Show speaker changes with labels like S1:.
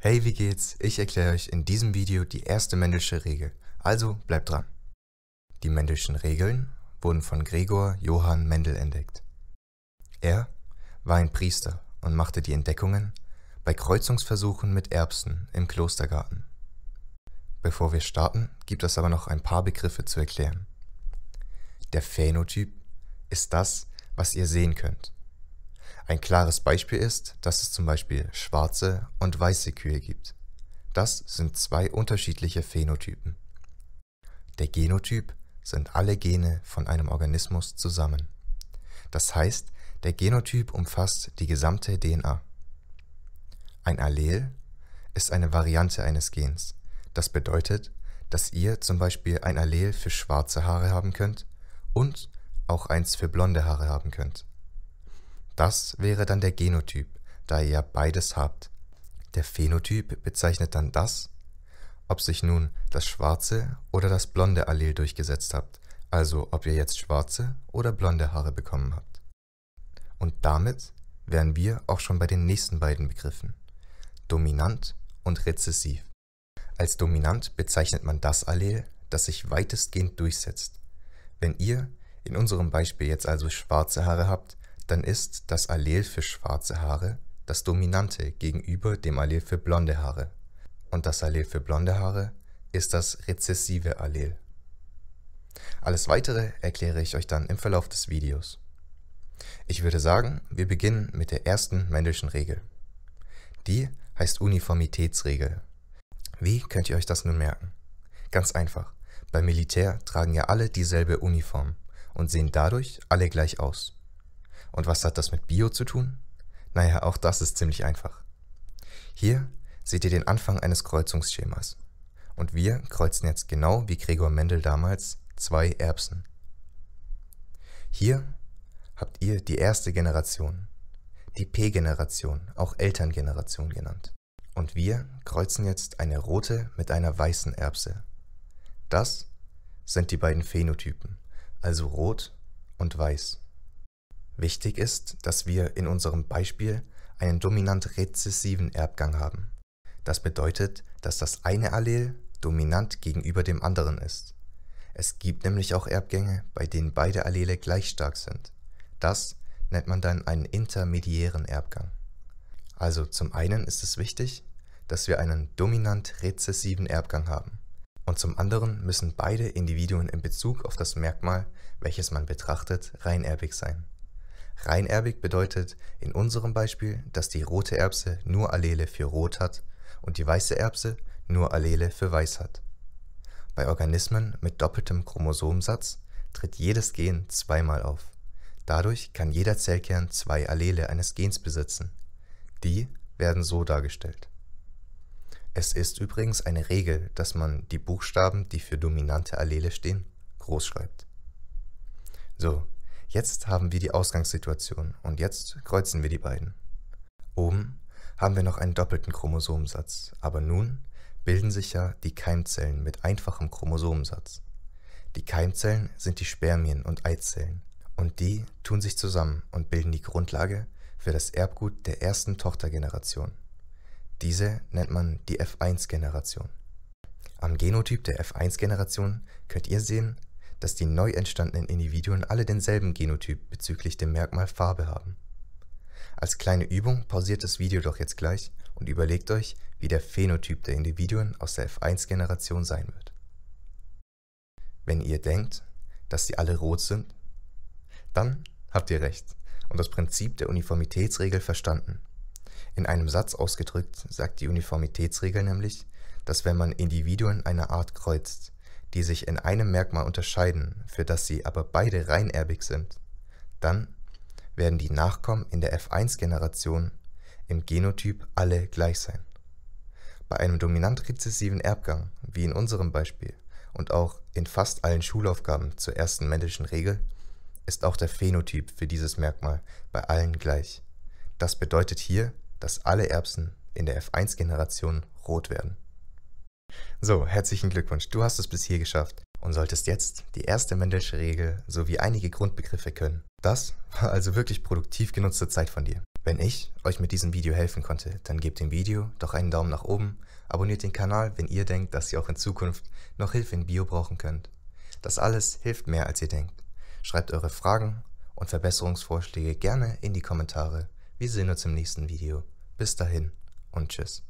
S1: Hey, wie geht's? Ich erkläre euch in diesem Video die erste Mendelsche Regel, also bleibt dran. Die Mendelschen Regeln wurden von Gregor Johann Mendel entdeckt. Er war ein Priester und machte die Entdeckungen bei Kreuzungsversuchen mit Erbsen im Klostergarten. Bevor wir starten, gibt es aber noch ein paar Begriffe zu erklären. Der Phänotyp ist das, was ihr sehen könnt. Ein klares Beispiel ist, dass es zum Beispiel schwarze und weiße Kühe gibt. Das sind zwei unterschiedliche Phänotypen. Der Genotyp sind alle Gene von einem Organismus zusammen. Das heißt, der Genotyp umfasst die gesamte DNA. Ein Allel ist eine Variante eines Gens. Das bedeutet, dass ihr zum Beispiel ein Allel für schwarze Haare haben könnt und auch eins für blonde Haare haben könnt. Das wäre dann der Genotyp, da ihr beides habt. Der Phänotyp bezeichnet dann das, ob sich nun das schwarze oder das blonde Allel durchgesetzt habt, also ob ihr jetzt schwarze oder blonde Haare bekommen habt. Und damit wären wir auch schon bei den nächsten beiden Begriffen, dominant und rezessiv. Als dominant bezeichnet man das Allel, das sich weitestgehend durchsetzt. Wenn ihr in unserem Beispiel jetzt also schwarze Haare habt, dann ist das Allel für schwarze Haare das dominante gegenüber dem Allel für blonde Haare. Und das Allel für blonde Haare ist das rezessive Allel. Alles weitere erkläre ich euch dann im Verlauf des Videos. Ich würde sagen, wir beginnen mit der ersten Mendelschen Regel. Die heißt Uniformitätsregel. Wie könnt ihr euch das nun merken? Ganz einfach. Beim Militär tragen ja alle dieselbe Uniform und sehen dadurch alle gleich aus. Und was hat das mit Bio zu tun? Naja, auch das ist ziemlich einfach. Hier seht ihr den Anfang eines Kreuzungsschemas. Und wir kreuzen jetzt genau wie Gregor Mendel damals zwei Erbsen. Hier habt ihr die erste Generation, die P-Generation, auch Elterngeneration genannt. Und wir kreuzen jetzt eine rote mit einer weißen Erbse. Das sind die beiden Phänotypen, also rot und weiß. Wichtig ist, dass wir in unserem Beispiel einen dominant rezessiven Erbgang haben. Das bedeutet, dass das eine Allel dominant gegenüber dem anderen ist. Es gibt nämlich auch Erbgänge, bei denen beide Allele gleich stark sind. Das nennt man dann einen intermediären Erbgang. Also zum einen ist es wichtig, dass wir einen dominant rezessiven Erbgang haben. Und zum anderen müssen beide Individuen in Bezug auf das Merkmal, welches man betrachtet, reinerbig sein. Reinerbig bedeutet in unserem Beispiel, dass die rote Erbse nur Allele für rot hat und die weiße Erbse nur Allele für weiß hat. Bei Organismen mit doppeltem Chromosomsatz tritt jedes Gen zweimal auf. Dadurch kann jeder Zellkern zwei Allele eines Gens besitzen. Die werden so dargestellt. Es ist übrigens eine Regel, dass man die Buchstaben, die für dominante Allele stehen, groß schreibt. So, Jetzt haben wir die Ausgangssituation und jetzt kreuzen wir die beiden. Oben haben wir noch einen doppelten Chromosomensatz, aber nun bilden sich ja die Keimzellen mit einfachem Chromosomensatz. Die Keimzellen sind die Spermien und Eizellen und die tun sich zusammen und bilden die Grundlage für das Erbgut der ersten Tochtergeneration. Diese nennt man die F1-Generation. Am Genotyp der F1-Generation könnt ihr sehen, dass die neu entstandenen Individuen alle denselben Genotyp bezüglich dem Merkmal Farbe haben. Als kleine Übung pausiert das Video doch jetzt gleich und überlegt euch, wie der Phänotyp der Individuen aus der F1-Generation sein wird. Wenn ihr denkt, dass sie alle rot sind, dann habt ihr recht und das Prinzip der Uniformitätsregel verstanden. In einem Satz ausgedrückt sagt die Uniformitätsregel nämlich, dass wenn man Individuen einer Art kreuzt, die sich in einem Merkmal unterscheiden, für das sie aber beide reinerbig sind, dann werden die Nachkommen in der F1-Generation im Genotyp alle gleich sein. Bei einem dominant rezessiven Erbgang, wie in unserem Beispiel, und auch in fast allen Schulaufgaben zur ersten Mendelschen Regel, ist auch der Phänotyp für dieses Merkmal bei allen gleich. Das bedeutet hier, dass alle Erbsen in der F1-Generation rot werden. So, herzlichen Glückwunsch, du hast es bis hier geschafft und solltest jetzt die erste Mendelsche Regel sowie einige Grundbegriffe können. Das war also wirklich produktiv genutzte Zeit von dir. Wenn ich euch mit diesem Video helfen konnte, dann gebt dem Video doch einen Daumen nach oben, abonniert den Kanal, wenn ihr denkt, dass ihr auch in Zukunft noch Hilfe in Bio brauchen könnt. Das alles hilft mehr als ihr denkt. Schreibt eure Fragen und Verbesserungsvorschläge gerne in die Kommentare. Wir sehen uns im nächsten Video. Bis dahin und tschüss.